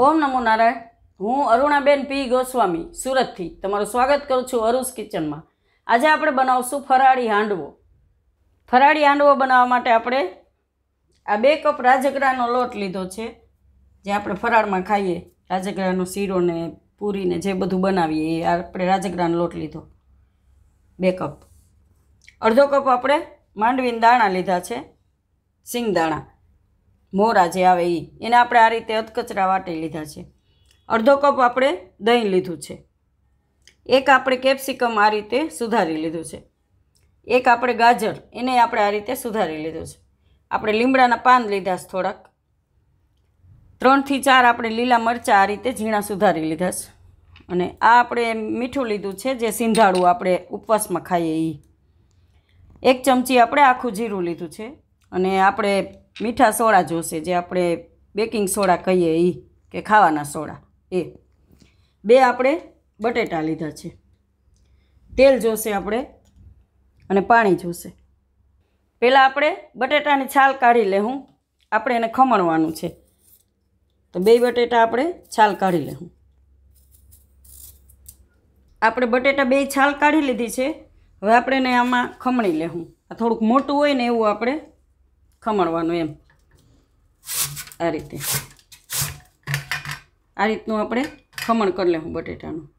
ઓમ નમો નારાયણ. હું અરુણાબેન પી. ગોસ્વામી, સુરતથી. તમારું સ્વાગત કરું છું અરુસ કિચનમાં. આજે આપણે બનાવશું ફરાળી હાંડવો. ફરાળી હાંડવો બનાવવા માટે આપણે આ બે કપ રાજગરાનો લોટ લીધો છે, જે આપણે ફરાળમાં ખાઈએ. રાજગરાનો શીરો ને પૂરીને જે બધું બનાવીએ, એ આપણે રાજગરાનો લોટ લીધો. બે કપ. અડધો કપ આપણે માંડવીના દાણા લીધા છે, સિંગ દાણા. મોરા જે આવે એ એને આપણે આ રીતે અધકચરા વાટી લીધા છે. અડધો કપ આપણે દહીં લીધું છે. એક આપણે કેપ્સિકમ આ રીતે સુધારી લીધું છે. એક આપણે ગાજર, એને આપણે આ રીતે સુધારી લીધું છે. આપણે લીમડાના પાન લીધા છે થોડાક. ત્રણથી ચાર આપણે લીલા મરચાં આ રીતે ઝીણા સુધારી લીધા છે. અને આ આપણે મીઠું લીધું છે, જે સિંધાળું આપણે ઉપવાસમાં ખાઈએ એ એક ચમચી આપણે આખું જીરું લીધું છે. અને આપણે મીઠા સોડા જોશે, જે આપણે બેકિંગ સોડા કહીએ એ કે ખાવાના સોડા. એ. બે આપણે બટેટા લીધા છે. તેલ જોશે આપણે અને પાણી જોશે. પહેલાં આપણે બટેટાની છાલ કાઢી લેવું આપણે એને ખમણવાનું છે. તો બે બટેટા આપણે છાલ કાઢી લેવું આપણે બટેટા બે છાલ કાઢી લીધી છે. હવે આપણે એને આમાં ખમણી લેવું આ થોડુંક મોટું હોય ને એવું આપણે ખમણવાનું એમ. આ રીતે. આ રીતનું આપણે ખમણ કરી લેવું બટેટાનું.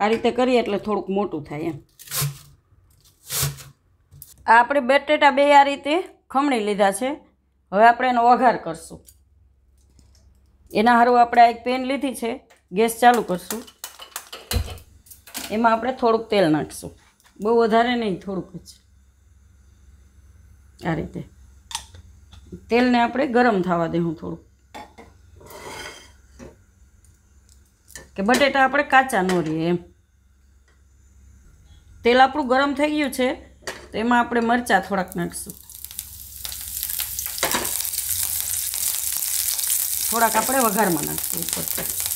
આ રીતે કરીએ એટલે થોડુંક મોટું થાય એમ. આ આપણે બટેટા બે આ રીતે ખમણી લીધા છે. હવે આપણે એનો વઘાર કરશું. એના હારું આપણે આ એક પેન લીધી છે. ગેસ ચાલુ કરશું. એમાં આપણે થોડુંક તેલ નાખશું. બહુ વધારે નહીં, થોડુંક જ. આ રીતે. તેલને આપણે ગરમ થવા દેવું થોડુંક. કે બટેટા આપણે કાચા ન રહીએ એમ. તેલ આપણું ગરમ થઈ ગયું છે, તો એમાં આપણે મરચાં થોડાક નાખીશું. થોડાક આપણે વઘારમાં નાખીશું ઉપરથી.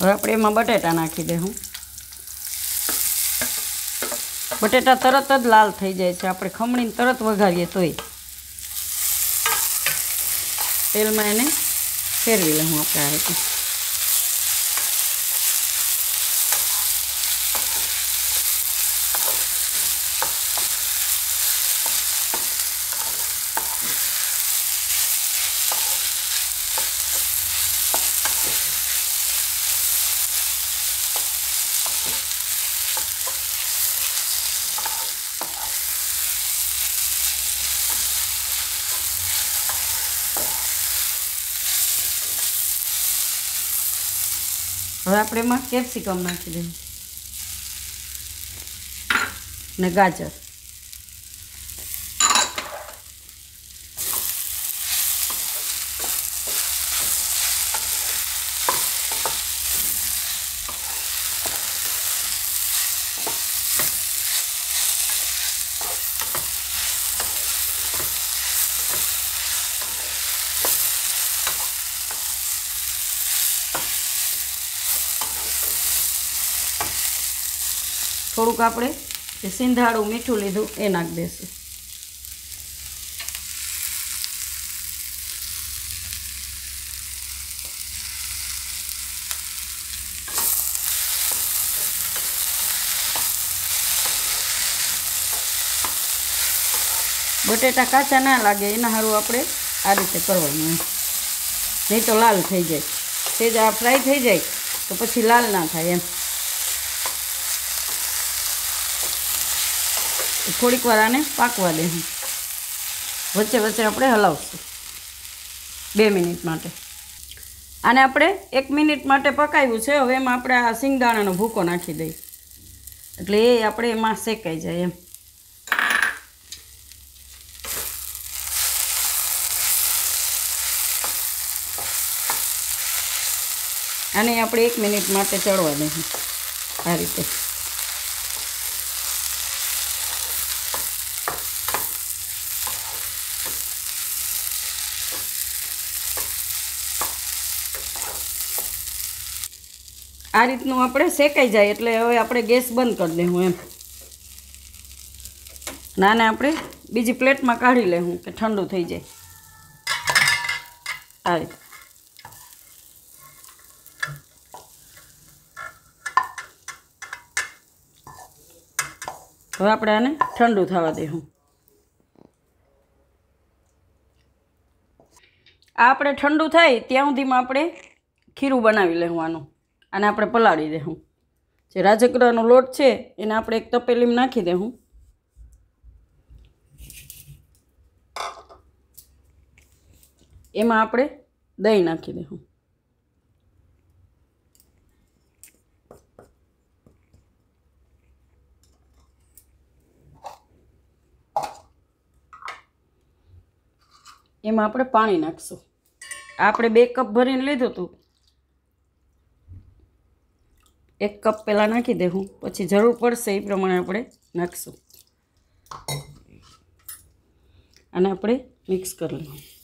હવે આપણે એમાં બટેટા નાખી દઉં બટેટા તરત જ લાલ થઈ જાય છે. આપણે ખમણીને તરત વઘારીએ તોય. તેલમાં એને ફેરવી લઉં આપણે આ રીતે. હવે આપણે એમાં કેપ્સિકમ નાખી દઈએ ને ગાજર. થોડુંક આપણે જે મીઠું લીધું, એ નાખી દઈશું. બટેટા કાચા ના લાગે, એના સારું આપણે આ રીતે કરવાનું નહીં તો લાલ થઈ જાય. તે જ આ ફ્રાય થઈ જાય, તો પછી લાલ ના થાય એમ. થોડીક વાર આને પાકવા દેવું વચ્ચે વચ્ચે આપણે હલાવશું. બે મિનિટ માટે. આને આપણે એક મિનિટ માટે પકાવ્યું છે. હવે એમાં આપણે આ સિંગદાણાનો ભૂકો નાખી દઈએ. એટલે એ આપણે એમાં શેકાઈ જાય એમ. અને આપણે એક મિનિટ માટે ચડવા દઈએ આ રીતે. આ રીતનું આપણે શેકાઈ જાય એટલે હવે આપણે ગેસ બંધ કરી દેવું એમ. નાને આપણે બીજી પ્લેટમાં કાઢી લેવું કે ઠંડુ થઈ જાય. આ રીતે. હવે આપણે આને ઠંડુ થવા દેવું. આ આપણે ઠંડુ થાય ત્યાં સુધીમાં આપણે ખીરું બનાવી લેવું આનું આપણે પલાળી દેવું જે રાજગરાનો લોટ છે, એને આપણે એક તપેલીમાં નાખી દેવું એમાં આપણે દહીં નાખી દેવું એમાં આપણે પાણી નાખશું. આપણે બે કપ ભરીને લીધું હતું. એક કપ પહેલાં નાખી દેવું પછી જરૂર પડશે એ પ્રમાણે આપણે નાખશું. અને આપણે મિક્સ કરી લઈશું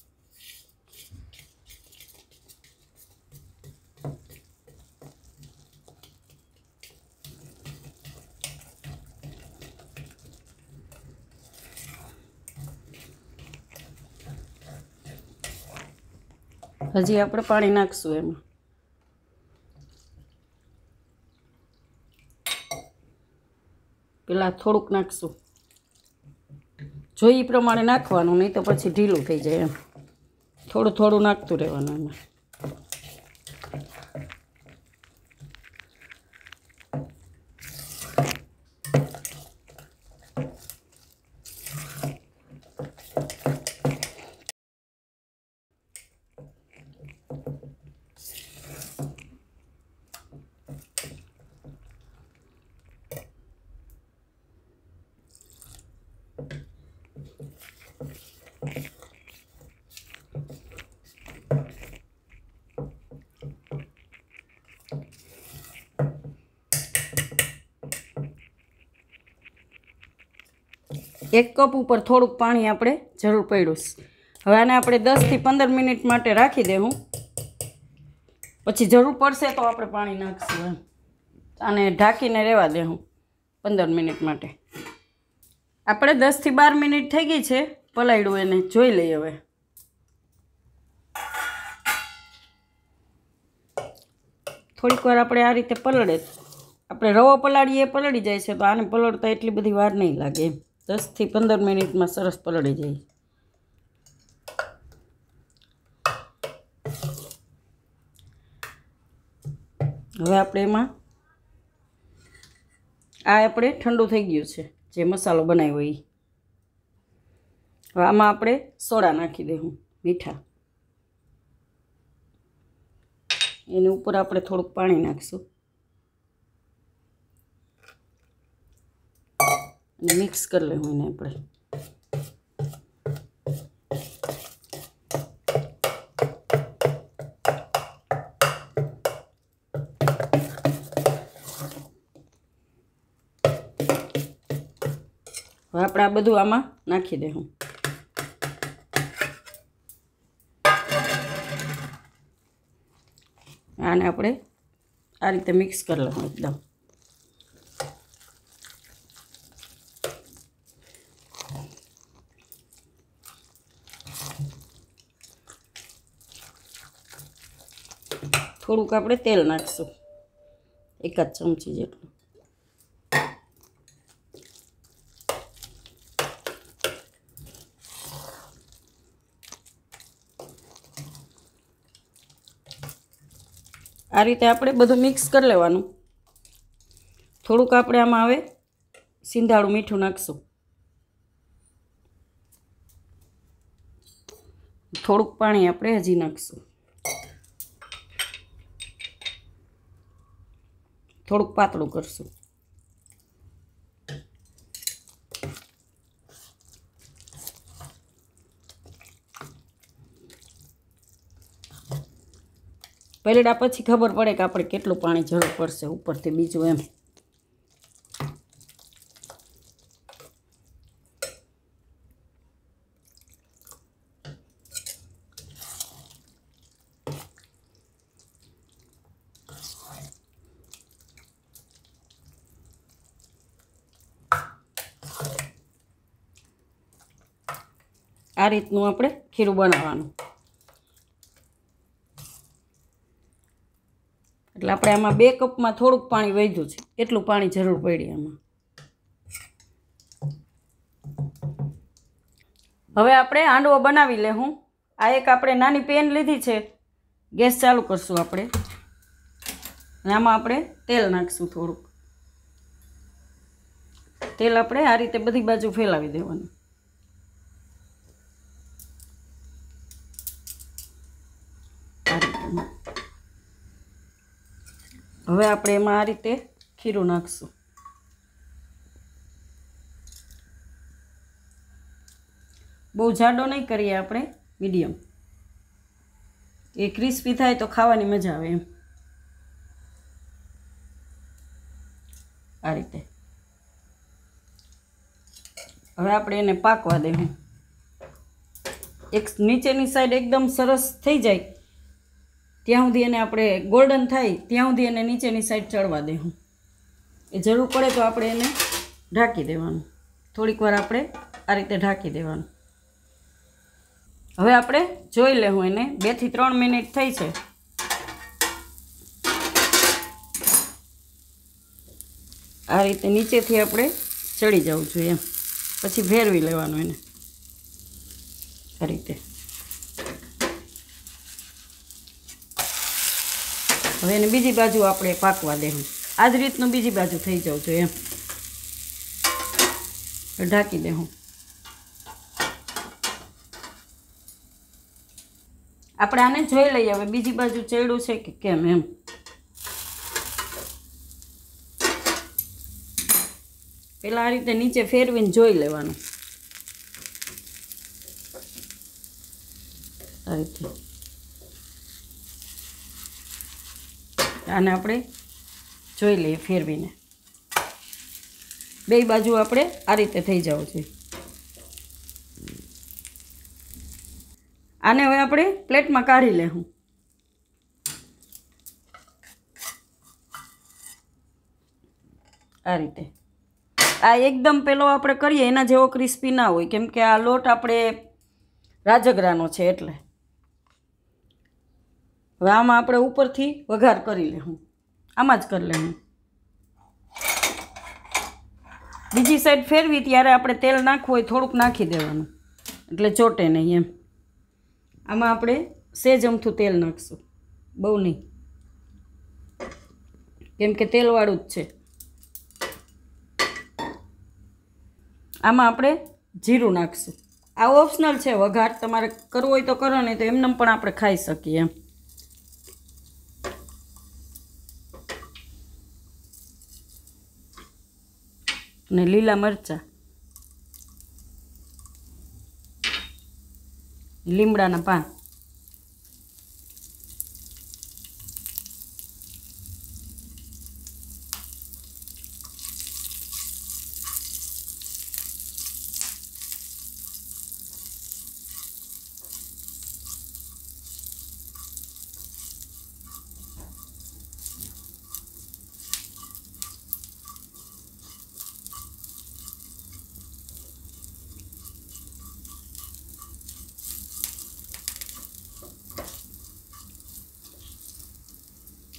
હજી આપણે પાણી નાખશું એમાં. પેલા થોડુંક નાખશું. જોઈ પ્રમાણે નાખવાનું, નહીં તો પછી ઢીલું થઈ જાય એમ. થોડું થોડું નાખતું રહેવાનું એમાં. એક કપ ઉપર થોડુંક પાણી આપણે જરૂર પડ્યું હવે આને આપણે દસથી પંદર મિનિટ માટે રાખી દેવું. પછી જરૂર પડશે તો આપણે પાણી નાખશું આને ઢાંકીને રહેવા દેવું પંદર મિનિટ માટે. આપણે દસથી બાર મિનિટ થઈ ગઈ છે. પલાળ્યું એને. જોઈ લઈએ હવે. થોડીક વાર આપણે આ રીતે પલળે. આપણે રવો પલાળીએ, પલળી જાય છે, તો આને પલળતા એટલી બધી વાર નહીં લાગે. દસથી પંદર મિનિટમાં સરસ પલળી જાય. હવે આપણે એમાં આ આપણે ઠંડુ થઈ ગયું છે. જે મસાલો બનાવ્યો એ હવે આમાં આપણે સોડા નાખી દેવું મીઠા. એની ઉપર આપણે થોડુંક પાણી નાખીશું. અને મિક્સ કરી લેવું એને આપણે. આપણે આ બધું આમાં નાખી દેવું આને આપણે આ રીતે મિક્સ કરી લેવું એકદમ. થોડુંક આપણે તેલ નાખીશું. એકાદ ચમચી જેટલું. આ રીતે આપણે બધું મિક્સ કરી લેવાનું. થોડુંક આપણે આમાં આવે સિંધાળું મીઠું નાખશું. થોડુંક પાણી આપણે હજી નાખશું. થોડુંક પાતળું કરશું. પલળ્યા પછી ખબર પડે કે આપણે કેટલું પાણી જરૂર પડશે ઉપરથી બીજું એમ. આ રીતનું આપણે ખીરું બનાવવાનું. આપણે આમાં બે કપમાં થોડુંક પાણી વધ્યું છે. એટલું પાણી જરૂર પડી આમાં. હવે આપણે હાંડવો બનાવી લેવું આ એક આપણે નાની પેન લીધી છે. ગેસ ચાલુ કરશું આપણે. આમાં આપણે તેલ નાખશું થોડુંક. તેલ આપણે આ રીતે બધી બાજુ ફેલાવી દેવાનું આ રીતનું. હવે આપણે એમાં આ રીતે ખીરું નાખશું. બહુ જાડો નહીં કરીએ આપણે, મીડિયમ. એ ક્રિસ્પી થાય તો ખાવાની મજા આવે એમ. આ રીતે. હવે આપણે એને પાકવા દેવું. એક નીચેની સાઈડ એકદમ સરસ થઈ જાય. ત્યાં સુધી એને આપણે ગોલ્ડન થાય, ત્યાં સુધી એને નીચેની સાઈડ ચડવા દેવું. એ જરૂર પડે તો આપણે એને ઢાંકી દેવાનું. થોડીક વાર આપણે આ રીતે ઢાંકી દેવાનું. હવે આપણે જોઈ લેવું એને બેથી ત્રણ મિનિટ થઈ છે. આ રીતે નીચેથી આપણે ચડી જવું જોઈએ. એમ પછી ફેરવી લેવાનું એને. આ રીતે. હવે એને બીજી બાજુ આપણે પાકવા દેવું આ જ રીતનું બીજી બાજુ થઈ જવું જોઈએ એમ. ઢાંકી દેવું આપણે આને જોઈ લઈએ હવે બીજી બાજુ ચડ્યું છે કે કેમ એમ. પેલા આ રીતે નીચે ફેરવીને જોઈ લેવાનું. આ રીતે. આને આપણે જોઈ લઈએ ફેરવીને. બે બાજુ આપણે આ રીતે થઈ જવું છે. આને હવે આપણે પ્લેટમાં કાઢી લેવું આ રીતે. આ એકદમ પેલો આપણે કરીએ, એના જેવો ક્રિસ્પી ના હોય, કેમ કે આ લોટ આપણે રાજગરાનો છે એટલે. હવે આમાં આપણે ઉપરથી વઘાર કરી લેવું આમાં જ કરી લેવું બીજી સાઈડ ફેરવી ત્યારે આપણે તેલ નાખવું હોય થોડુંક નાખી દેવાનું. એટલે ચોટે નહીં એમ. આમાં આપણે સેજ અમથું તેલ નાખશું. બહુ નહીં. કેમ કે તેલવાળું જ છે. આમાં આપણે જીરું નાખશું. આ ઓપ્શનલ છે વઘાર. તમારે કરવો હોય તો કરો, નહીં તો એમને પણ આપણે ખાઈ શકીએ એમ. ને લીલા મરચાં. લીમડાના પાન.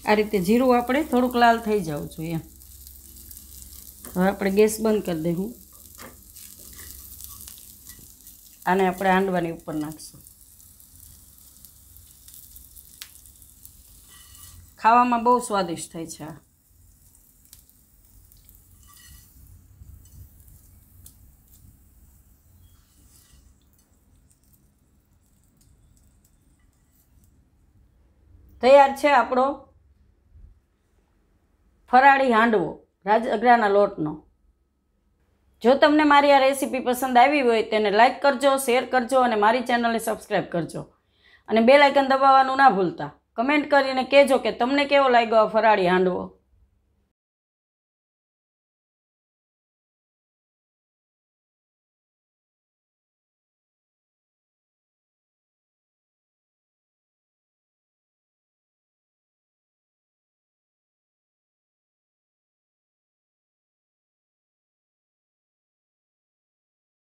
આ રીતે જીરું આપણે થોડુંક લાલ થઈ જવું જોઈએ. હવે આપણે ગેસ બંધ કરી દઈશું આને આપણે હાંડવાની ઉપર નાખીશું. ખાવામાં બહુ સ્વાદિષ્ટ થાય છે તૈયાર છે આપણો ફરાળી હાંડવો રાજગરાના લોટનો. જો તમને મારી આ રેસીપી પસંદ આવી હોય તેને લાઇક કરજો, શેર કરજો અને મારી ચેનલને સબસ્ક્રાઈબ કરજો. અને બે લાઇકન દબાવવાનું ના ભૂલતા. કમેન્ટ કરીને કહેજો કે તમને કેવો લાગ્યો આ ફરાળી હાંડવો?